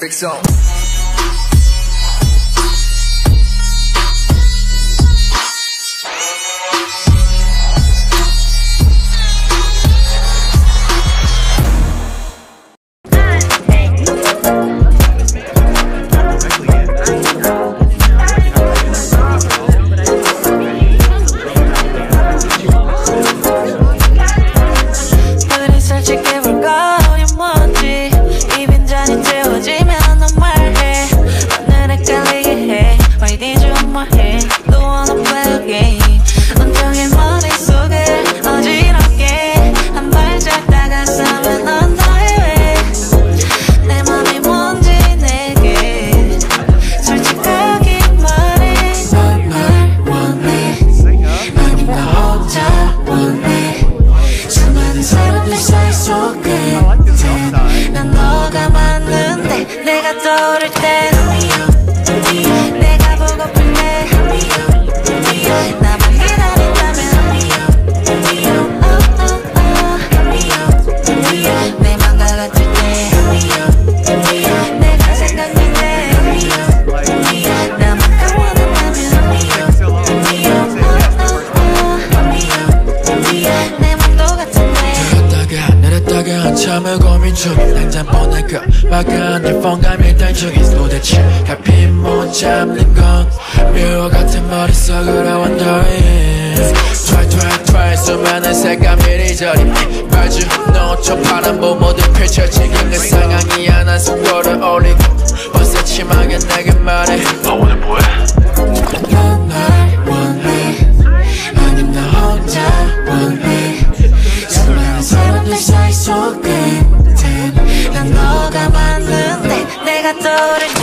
Big up. I told her that 점을 고민 중인 당장 뻔할 것 막연한 폰감이 단 중인 도대체 가핀 못 잡는 건 뮤어 같은 머릿속으로 원더인. Try try try 수많은 색감 이리저리 마주 너저 파란 봄 모두 펼쳐지긴 내 상황이 하나 속도를 올리고 벌써 심하게 내게 말해. 너 오늘 뭐해? I thought it